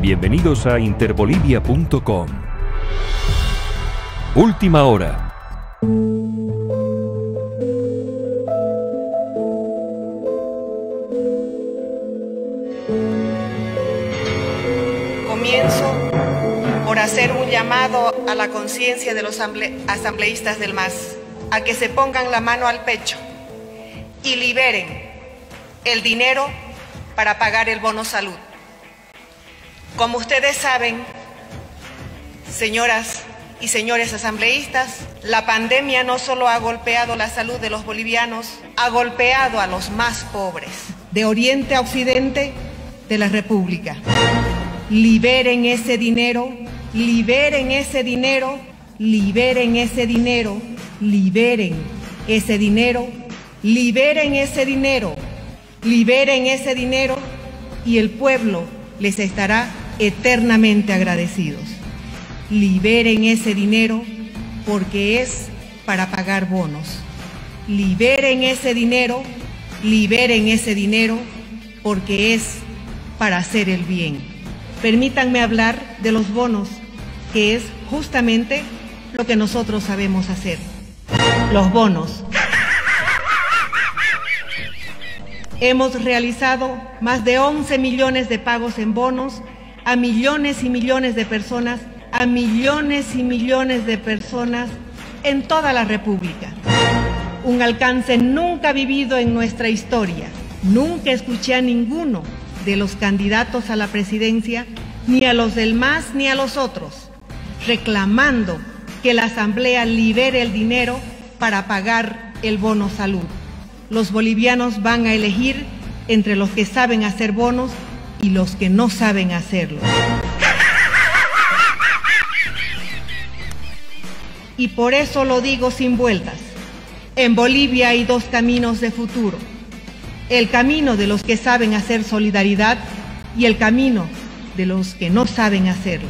Bienvenidos a interbolivia.com. Última hora. Comienzo por hacer un llamado a la conciencia de los asambleístas del MAS, a que se pongan la mano al pecho y liberen el dinero para pagar el bono salud. Como ustedes saben, señoras y señores asambleístas, la pandemia no solo ha golpeado la salud de los bolivianos, ha golpeado a los más pobres, de oriente a occidente de la República. Liberen ese dinero, liberen ese dinero, liberen ese dinero, liberen ese dinero, liberen ese dinero, liberen ese dinero y el pueblo les estará eternamente agradecidos. Liberen ese dinero porque es para pagar bonos. Liberen ese dinero, liberen ese dinero porque es para hacer el bien. Permítanme hablar de los bonos, que es justamente lo que nosotros sabemos hacer. Los bonos. Hemos realizado más de 11 millones de pagos en bonos a millones y millones de personas, a millones y millones de personas en toda la República. Un alcance nunca vivido en nuestra historia. Nunca escuché a ninguno de los candidatos a la presidencia, ni a los del MAS ni a los otros, reclamando que la Asamblea libere el dinero para pagar el bono salud. Los bolivianos van a elegir entre los que saben hacer bonos y los que no saben hacerlo. Y por eso lo digo sin vueltas. En Bolivia hay dos caminos de futuro. El camino de los que saben hacer solidaridad y el camino de los que no saben hacerlo.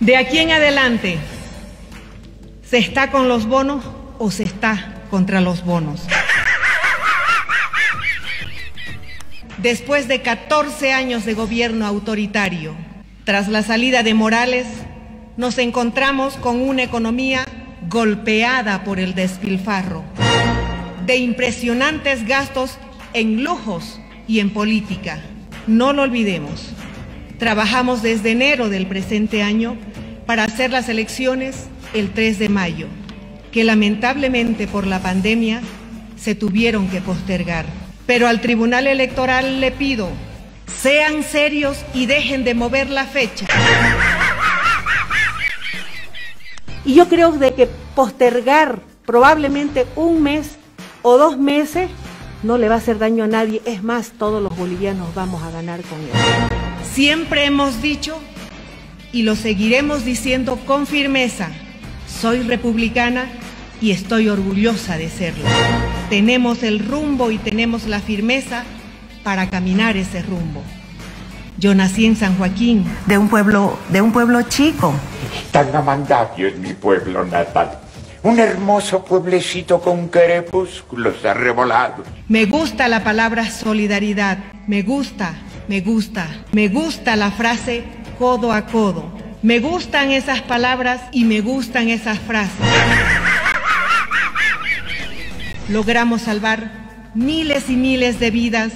De aquí en adelante, ¿se está con los bonos o se está contra los bonos? Después de 14 años de gobierno autoritario, tras la salida de Morales, nos encontramos con una economía golpeada por el despilfarro, de impresionantes gastos en lujos y en política. No lo olvidemos. Trabajamos desde enero del presente año para hacer las elecciones el 3 de mayo, que lamentablemente por la pandemia se tuvieron que postergar. Pero al Tribunal Electoral le pido, sean serios y dejen de mover la fecha. Y yo creo de que postergar probablemente un mes o dos meses no le va a hacer daño a nadie. Es más, todos los bolivianos vamos a ganar con él. Siempre hemos dicho y lo seguiremos diciendo con firmeza, soy republicana y estoy orgullosa de serlo. Tenemos el rumbo y tenemos la firmeza para caminar ese rumbo. Yo nací en San Joaquín, de un pueblo, de un pueblo chico. Tangamandapio es mi pueblo natal. Un hermoso pueblecito con crepúsculos arrebolados. Me gusta la palabra solidaridad. Me gusta, me gusta, me gusta la frase codo a codo. Me gustan esas palabras y me gustan esas frases logramos salvar miles y miles de vidas.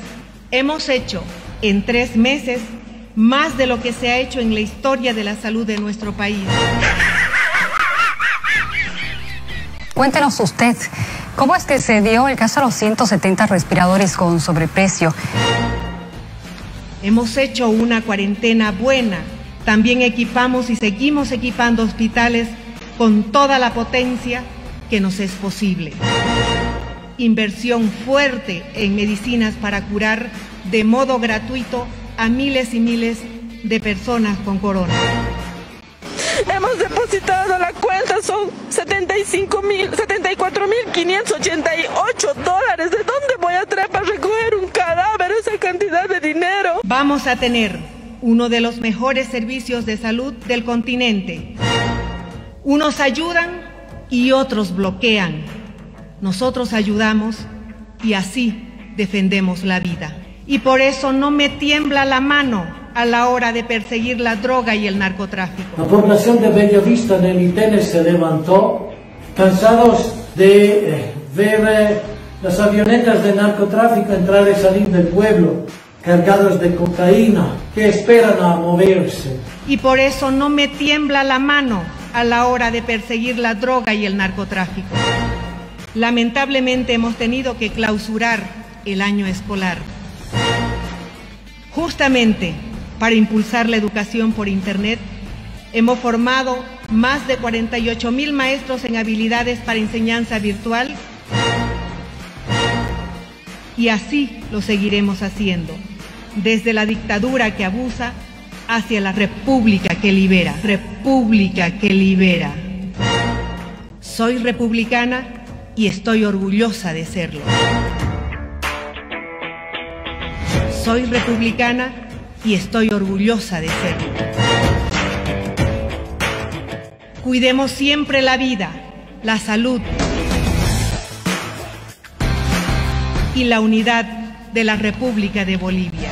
Hemos hecho en tres meses más de lo que se ha hecho en la historia de la salud de nuestro país. Cuéntenos usted, ¿cómo es que se dio el caso de los 170 respiradores con sobreprecio? Hemos hecho una cuarentena buena. También equipamos y seguimos equipando hospitales con toda la potencia que nos es posible inversión fuerte en medicinas para curar de modo gratuito a miles y miles de personas con corona. Hemos depositado la cuenta, son 75 mil, 74 mil 588 dólares. ¿De dónde voy a traer para recoger un cadáver esa cantidad de dinero? Vamos a tener uno de los mejores servicios de salud del continente. Unos ayudan y otros bloquean nosotros ayudamos y así defendemos la vida. Y por eso no me tiembla la mano a la hora de perseguir la droga y el narcotráfico. La población de Bellavista en el ITN se levantó, cansados de eh, ver eh, las avionetas de narcotráfico entrar y salir del pueblo, cargados de cocaína, que esperan a moverse. Y por eso no me tiembla la mano a la hora de perseguir la droga y el narcotráfico. Lamentablemente hemos tenido que clausurar el año escolar. Justamente para impulsar la educación por Internet, hemos formado más de 48 mil maestros en habilidades para enseñanza virtual y así lo seguiremos haciendo, desde la dictadura que abusa hacia la república que libera, república que libera. Soy republicana y estoy orgullosa de serlo. Soy republicana y estoy orgullosa de serlo. Cuidemos siempre la vida, la salud y la unidad de la República de Bolivia.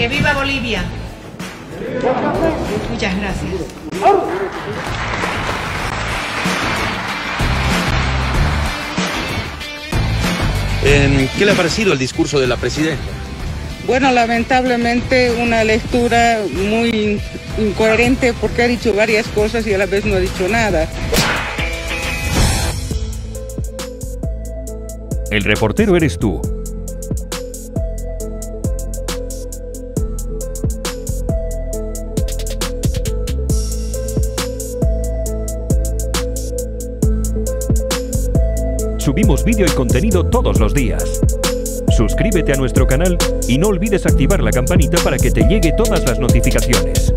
Que viva Bolivia. Muchas gracias. ¿Qué le ha parecido el discurso de la presidenta? Bueno, lamentablemente una lectura muy incoherente porque ha dicho varias cosas y a la vez no ha dicho nada. El reportero eres tú. Subimos vídeo y contenido todos los días. Suscríbete a nuestro canal y no olvides activar la campanita para que te llegue todas las notificaciones.